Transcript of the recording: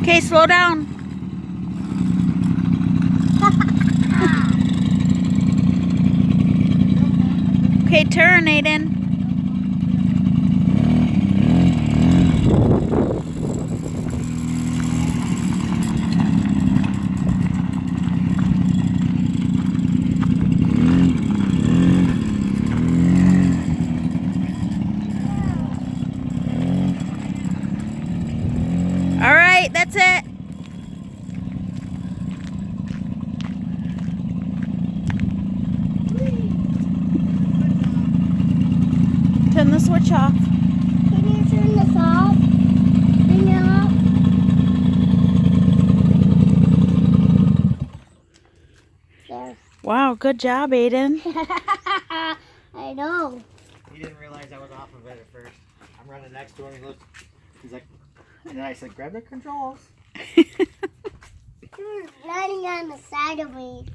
Okay, slow down. Okay, turn, Aiden. Turn the switch off. Can you turn this off? Bring it up. There. Wow, good job, Aiden. I know. He didn't realize I was off of it at first. I'm running next to him. He looks. He's like, and then I said, grab the controls. He was running on the side of me.